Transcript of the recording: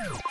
Bye.